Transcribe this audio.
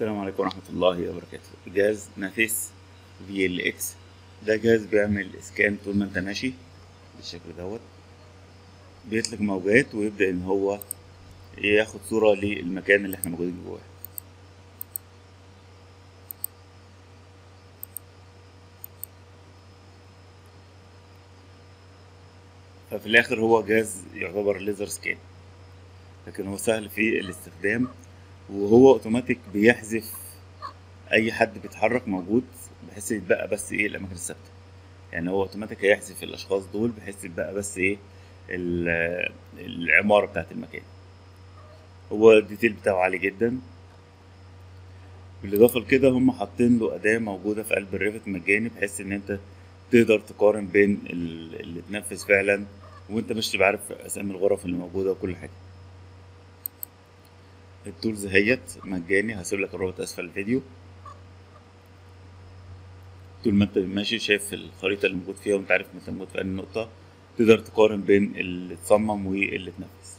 السلام عليكم ورحمة الله وبركاته. جهاز NavVis VLX ده جهاز بيعمل scan طول ما انت ماشي بالشكل دوت. بيطلق موجات ويبدأ إن هو ياخد صورة للمكان اللي إحنا موجودين جواه. ففي الآخر هو جهاز يعتبر laser scan لكن هو سهل في الاستخدام. وهو اوتوماتيك بيحذف أي حد بيتحرك موجود بحيث يتبقى بس إيه الأماكن الثابتة. يعني هو اوتوماتيك هيحذف الأشخاص دول بحيث يتبقى بس إيه ال- العمارة بتاعت المكان. هو ال detail بتاعه عالي جدا. بالإضافة لكده هم حاطين له أداة موجودة في قلب ال Revit مجاني بحيث إن أنت تقدر تقارن بين ال- اللي اتنفذ فعلا وأنت مش عارف أسامي الغرف اللي موجودة وكل حاجة. التولز هيت مجاني هسيب لك الرابط أسفل الفيديو. طول ما أنت ماشي شايف الخريطة اللي موجود فيها وأنت عارف أنت موجود في انهي نقطة تقدر تقارن بين اللي اتصمم واللي اتنفذ.